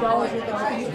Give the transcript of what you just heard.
few